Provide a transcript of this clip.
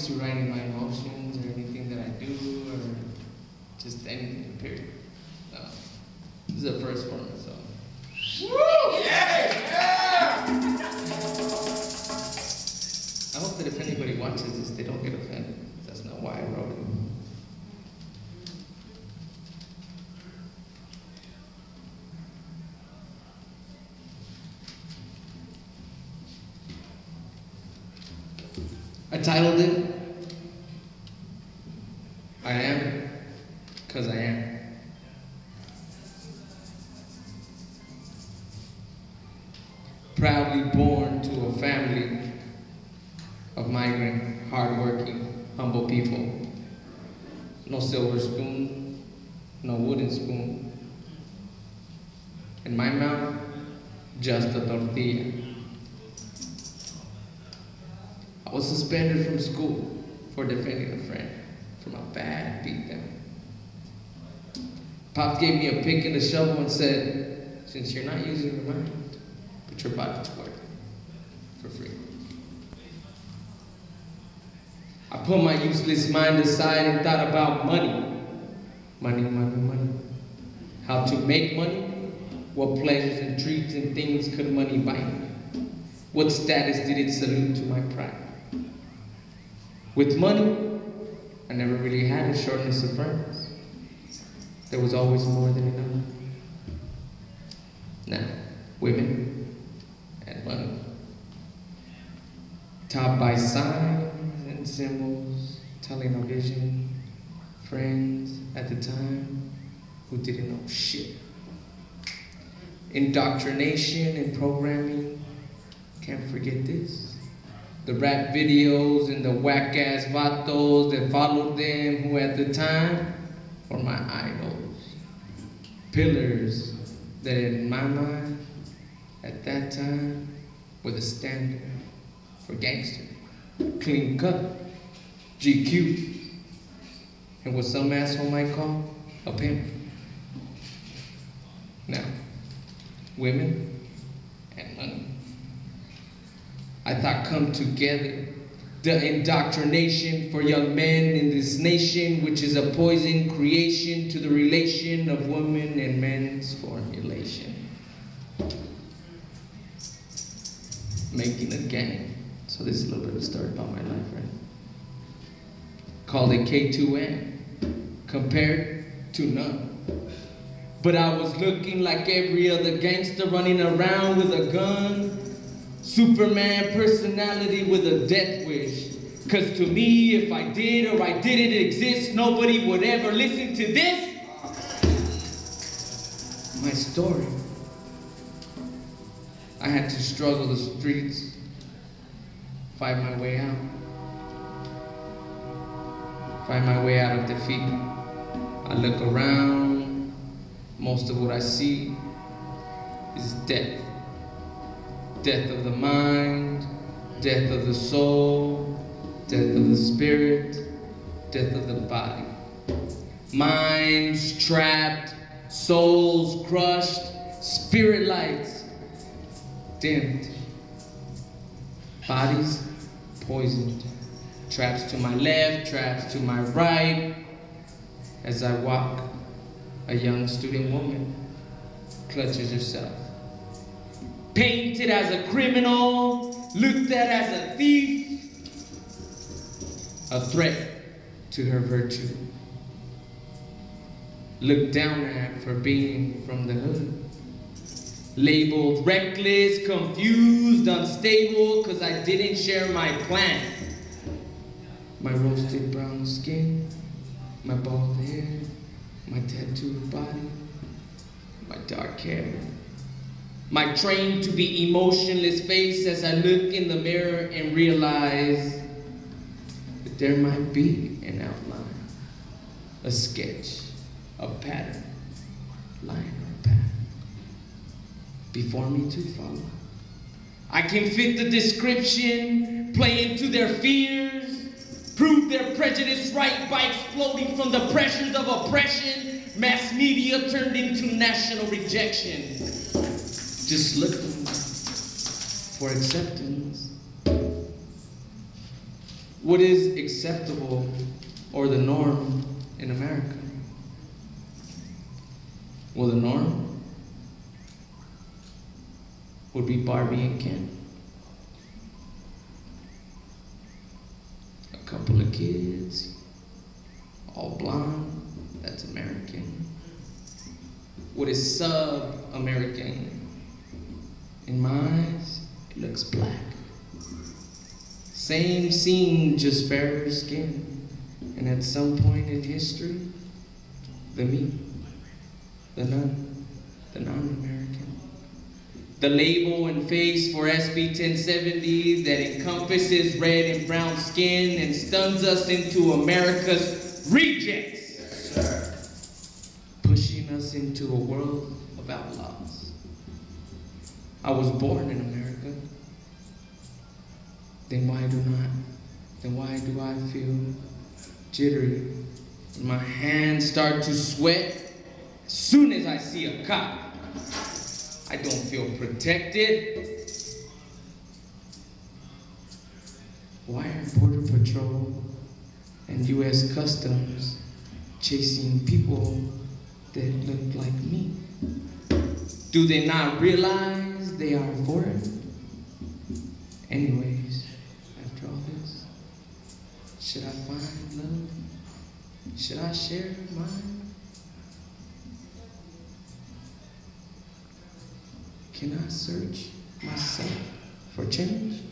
used to writing my emotions or anything that I do or just anything, period. No. This is the first one, so. I hope that if anybody watches this, they don't get offended. That's not why I wrote it. I titled it, I Am, Because I Am. Proudly born to a family of migrant, hardworking, humble people. No silver spoon, no wooden spoon. In my mouth, just a tortilla. I was suspended from school for defending a friend from a bad beatdown. Pop gave me a pick and a shovel and said, since you're not using your mind, put your body to work for free. I put my useless mind aside and thought about money. Money, money, money. How to make money? What pleasures and treats and things could money buy me? What status did it salute to my pride? With money, I never really had a shortness of friends. There was always more than enough. Now, women and money. Taught by signs and symbols, telling our vision, friends at the time who didn't know shit. Indoctrination and programming, can't forget this. The rap videos and the whack ass vatos that followed them, who at the time were my idols. Pillars that in my mind, at that time, were the standard for gangster. Clean cut, GQ, and what some asshole might call a pimp. Now, women and money. I thought come together. The indoctrination for young men in this nation, which is a poison creation to the relation of women and men's formulation. Making a gang. So this is a little bit of a story about my life, right? Called it K2N, compared to none. But I was looking like every other gangster running around with a gun. Superman personality with a death wish. Cause to me, if I did or I didn't exist, nobody would ever listen to this. My story. I had to struggle the streets, find my way out. Find my way out of defeat. I look around, most of what I see is death. Death of the mind, death of the soul, death of the spirit, death of the body. Minds trapped, souls crushed, spirit lights dimmed, bodies poisoned. Traps to my left, traps to my right. As I walk, a young student woman clutches herself. Painted as a criminal, looked at as a thief, a threat to her virtue. Looked down at for being from the hood. Labeled reckless, confused, unstable, because I didn't share my plan. My roasted brown skin, my bald hair, my tattooed body, my dark hair. My trained to be emotionless face as I look in the mirror and realize that there might be an outline, a sketch, a pattern, line or pattern before me to follow. I can fit the description, play into their fears, prove their prejudice right by exploding from the pressures of oppression, mass media turned into national rejection. Just looking for acceptance. What is acceptable or the norm in America? Well, the norm would be Barbie and Ken. A couple of kids, all blonde, that's American. What is sub American? In my eyes, it looks black. Same scene, just fairer skin. And at some point in history, the me, the none, the non-American. The label and face for SB 1070 that encompasses red and brown skin and stuns us into America's rejects. Pushing us into a world of outlaws. I was born in America. Then why do not? Then why do I feel jittery? My hands start to sweat as soon as I see a cop. I don't feel protected. Why are Border Patrol and U.S. Customs chasing people that look like me? Do they not realize they are foreign? Anyways, after all this, should I find love? Should I share mine? Can I search myself for change?